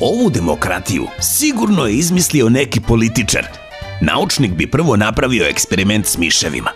Ovu demokratiju sigurno je izmislio neki političar. Naučnik bi prvo napravio eksperiment s miševima.